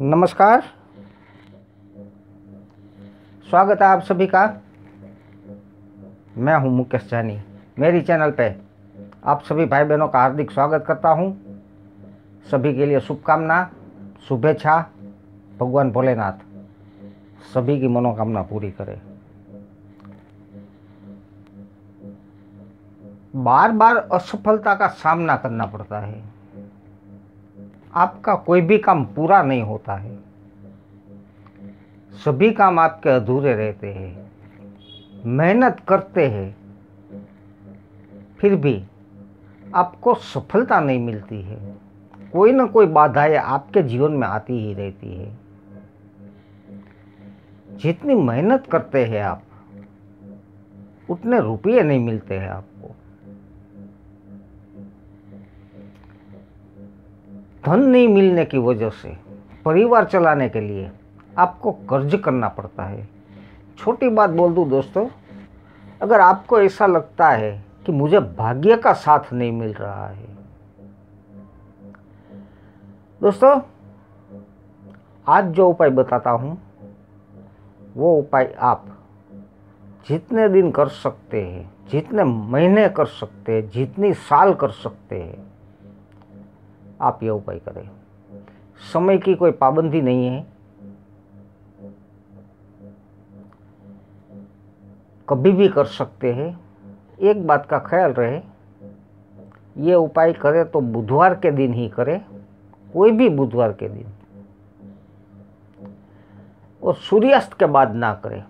नमस्कार। स्वागत है आप सभी का। मैं हूँ मुकेश जानी मेरी चैनल पे आप सभी भाई बहनों का हार्दिक स्वागत करता हूँ। सभी के लिए शुभकामना, शुभेच्छा, भगवान भोलेनाथ। सभी की मनोकामना पूरी करे। बार बार असफलता का सामना करना पड़ता है। आपका कोई भी काम पूरा नहीं होता है। सभी काम आपके अधूरे रहते हैं। मेहनत करते हैं। फिर भी आपको सफलता नहीं मिलती है। कोई ना कोई बाधाएँ आपके जीवन में आती ही रहती है। जितनी मेहनत करते हैं आप, उतने रुपये नहीं मिलते हैं आपको धन नहीं मिलने की वजह से परिवार चलाने के लिए आपको कर्ज करना पड़ता है। छोटी बात बोल दूँ दोस्तों, अगर आपको ऐसा लगता है कि मुझे भाग्य का साथ नहीं मिल रहा है। दोस्तों, आज जो उपाय बताता हूँ, वो उपाय आप जितने दिन कर सकते हैं, जितने महीने कर सकते हैं, जितनी साल कर सकते हैं आप ये उपाय करें। समय की कोई पाबंदी नहीं है। कभी भी कर सकते हैं। एक बात का ख्याल रहे, ये उपाय करें तो बुधवार के दिन ही करें, कोई भी बुधवार के दिन। और सूर्यास्त के बाद ना करें।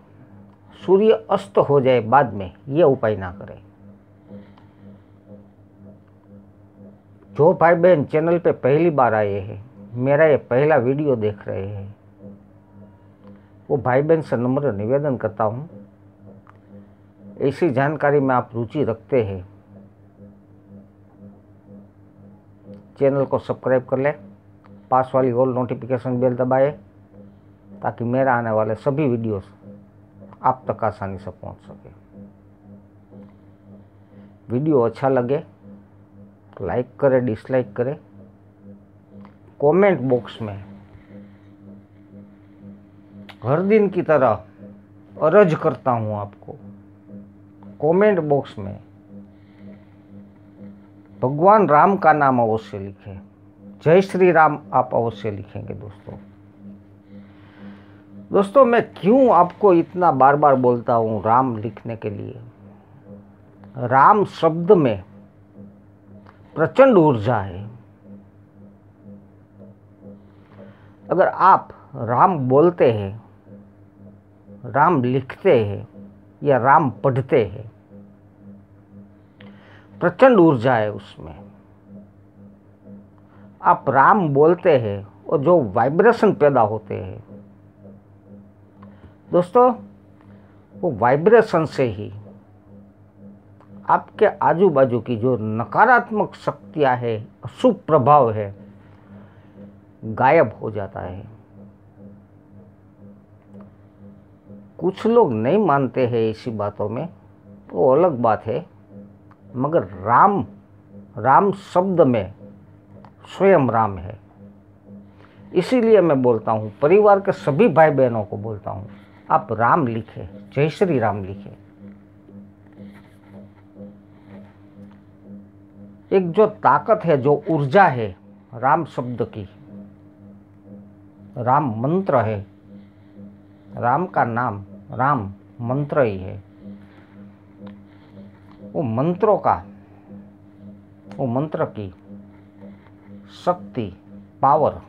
सूर्य अस्त हो जाए बाद में, ये उपाय ना करें। जो भाई बहन चैनल पे पहली बार आए हैं, मेरा ये पहला वीडियो देख रहे हैं। वो भाई बहन से नम्र निवेदन करता हूँ। ऐसी जानकारी में आप रुचि रखते हैं। चैनल को सब्सक्राइब कर ले, पास वाली ऑल नोटिफिकेशन बेल दबाए, ताकि मेरा आने वाले सभी वीडियोस आप तक आसानी से पहुँच सके। वीडियो अच्छा लगे लाइक करें डिसलाइक करें। कमेंट बॉक्स में हर दिन की तरह अर्ज़ करता हूँ आपको। कमेंट बॉक्स में भगवान राम का नाम अवश्य लिखें। जय श्री राम आप अवश्य लिखेंगे दोस्तों। दोस्तों, मैं क्यों आपको इतना बार बार बोलता हूँ राम लिखने के लिए? राम शब्द में प्रचंड ऊर्जा है। अगर आप राम बोलते हैं, राम लिखते हैं, या राम पढ़ते हैं, प्रचंड ऊर्जा है उसमें। आप राम बोलते हैं और जो वाइब्रेशन पैदा होते हैं, दोस्तों, वो वाइब्रेशन से ही आपके आजू बाजू की जो नकारात्मक शक्तियाँ है अशुभ प्रभाव है, गायब हो जाता है। कुछ लोग नहीं मानते हैं ऐसी बातों में, वो अलग बात है, मगर राम राम शब्द में स्वयं राम है। इसीलिए मैं बोलता हूँ, परिवार के सभी भाई बहनों को बोलता हूँ, आप राम लिखे, जय श्री राम लिखे। एक जो ताकत है, जो ऊर्जा है, राम शब्द की, राम मंत्र है, राम का नाम, राम मंत्र ही है। वो मंत्रों का, वो मंत्र की शक्ति पावर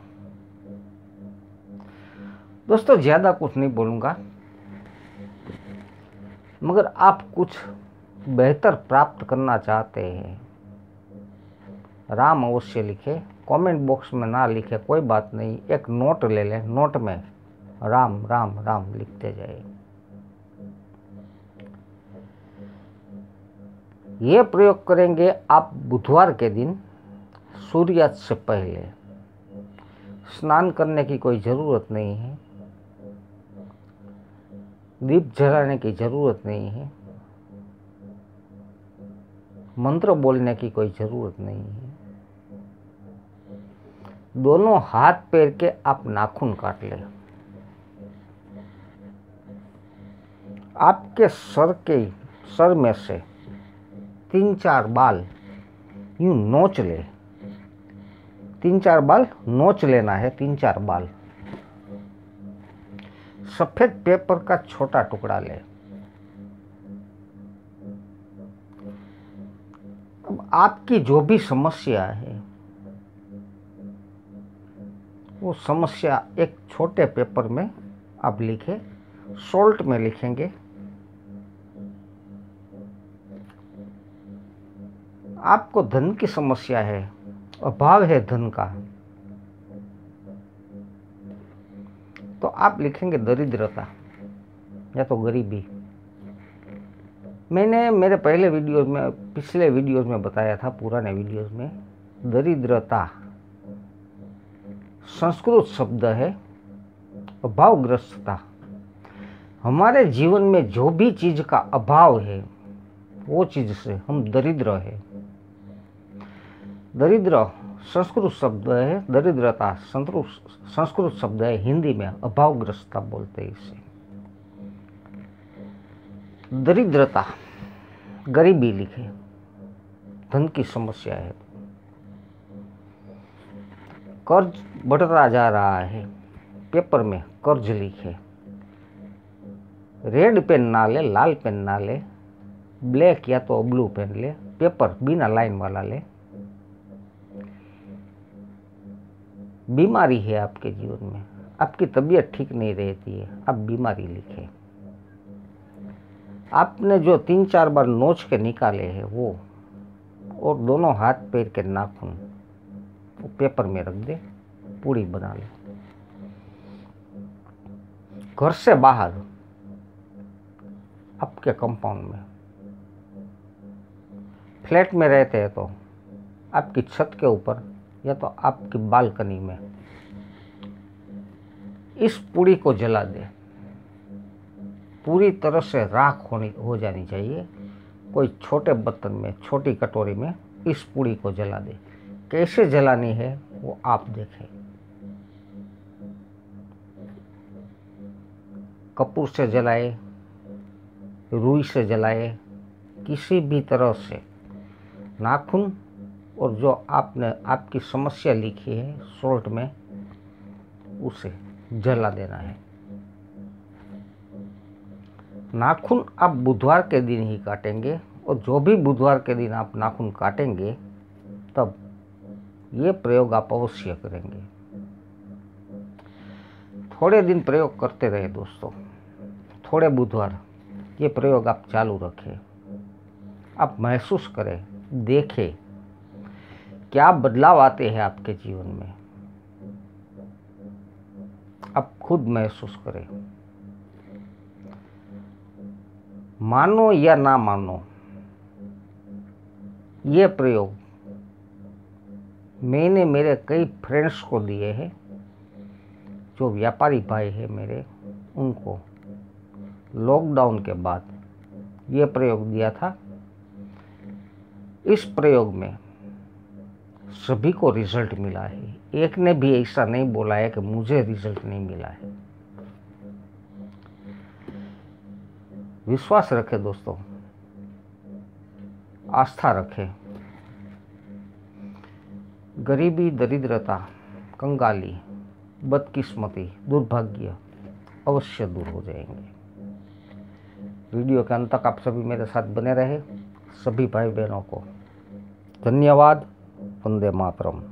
दोस्तों, ज़्यादा कुछ नहीं बोलूँगा, मगर आप कुछ बेहतर प्राप्त करना चाहते हैं। राम अवश्य लिखे कमेंट बॉक्स में ना लिखे, कोई बात नहीं, एक नोट ले लें नोट में राम राम राम लिखते जाए। ये प्रयोग करेंगे आप बुधवार के दिन, सूर्यास्त से पहले। स्नान करने की कोई ज़रूरत नहीं है। दीप जलाने की ज़रूरत नहीं है। मंत्र बोलने की कोई ज़रूरत नहीं है। दोनों हाथ पैर के आप नाखून काट लें। आपके सर के, सर में से तीन चार बाल यूँ नोच ले। तीन चार बाल नोच लेना है तीन चार बाल। सफ़ेद पेपर का छोटा टुकड़ा ले। आपकी जो भी समस्या है, वो समस्या एक छोटे पेपर में आप लिखे, सोल्ट में लिखेंगे। आपको धन की समस्या है, अभाव है धन का तो आप लिखेंगे दरिद्रता, या तो गरीबी। मैंने, मेरे पहले वीडियोस में, पिछले वीडियोस में बताया था, पुराने वीडियोस में, दरिद्रता संस्कृत शब्द है, अभावग्रस्तता। हमारे जीवन में जो भी चीज़ का अभाव है, वो चीज़ से हम दरिद्र है। दरिद्र संस्कृत शब्द है, दरिद्रता संस्कृत शब्द है, हिंदी में अभावग्रस्तता बोलते हैं इसे। दरिद्रता, गरीबी लिखे। धन की समस्या है। कर्ज बढ़ता जा रहा है। पेपर में कर्ज लिखे। रेड पेन ना ले, लाल पेन ना ले। ब्लैक या तो ब्लू पेन ले। पेपर बिना लाइन वाला ले। बीमारी है आपके जीवन में। आपकी तबीयत ठीक नहीं रहती है। आप बीमारी लिखें। आपने जो तीन चार बार नोच के निकाले हैं वो, और दोनों हाथ पैर के नाखून, वो पेपर में रख दे, पूरी बना ले। घर से बाहर, आपके कंपाउंड में, फ्लैट में रहते हैं तो आपकी छत के ऊपर या तो आपकी बालकनी में, इस पूड़ी को जला दे। पूरी तरह से राख होनी, हो जानी चाहिए। कोई छोटे बर्तन में, छोटी कटोरी में इस पूड़ी को जला दे। कैसे जलानी है, वो आप देखें। कपूर से जलाए, रुई से जलाए, किसी भी तरह से। नाखून और जो आपने, आपकी समस्या लिखी है, सोल्ट में, उसे जला देना है। नाखून आप बुधवार के दिन ही काटेंगे और जो भी बुधवार के दिन आप नाखून काटेंगे, तब ये प्रयोग आप अवश्य करेंगे। थोड़े दिन प्रयोग करते रहे दोस्तों। थोड़े बुधवार, ये प्रयोग आप चालू रखें। आप महसूस करें, देखें, क्या बदलाव आते हैं आपके जीवन में। आप खुद महसूस करें। मानो या ना मानो, ये प्रयोग मैंने मेरे कई फ्रेंड्स को दिए हैं, जो व्यापारी भाई है मेरे, उनको लॉकडाउन के बाद ये प्रयोग दिया था। इस प्रयोग में सभी को रिज़ल्ट मिला है। एक ने भी ऐसा नहीं बोला है कि मुझे रिज़ल्ट नहीं मिला है। विश्वास रखे दोस्तों। आस्था रखें। गरीबी, दरिद्रता, कंगाली, बदकिस्मती, दुर्भाग्य अवश्य दूर हो जाएँगे। वीडियो के अंत तक आप सभी मेरे साथ बने रहे। सभी भाई बहनों को धन्यवाद। वंदे मातरम।